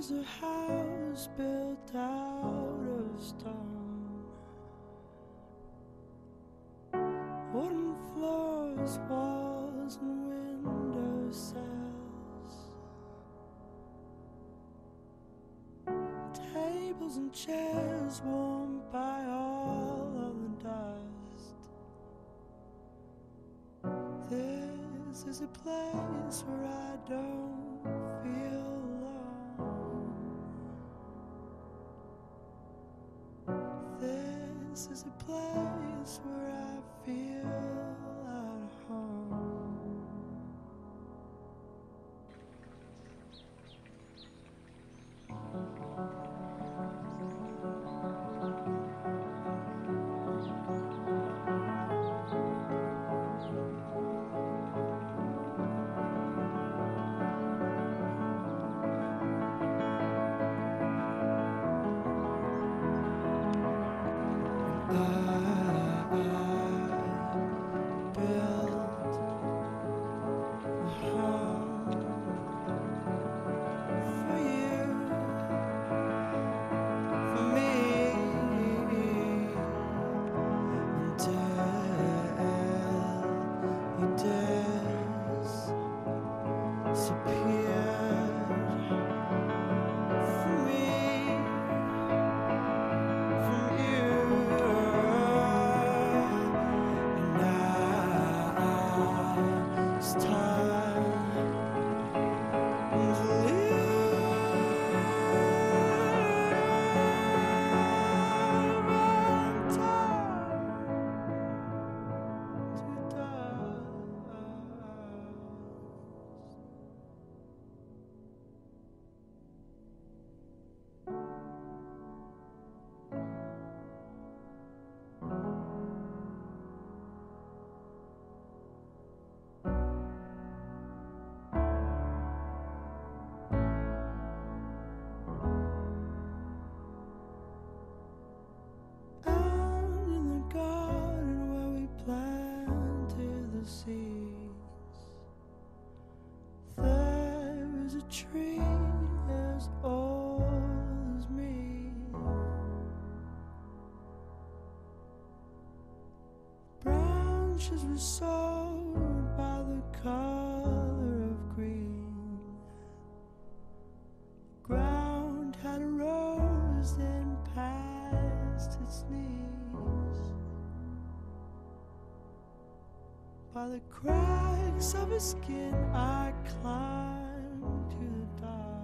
There's a house built out of stone. Wooden floors, walls, and window sills. Tables and chairs warmed by all of the dust. This is a place where I don't feel This is a place where disappeared as old as me. Branches were sold by the color of green. The Ground had rose then past its knees. By the cracks of his skin, I climbed to the dark.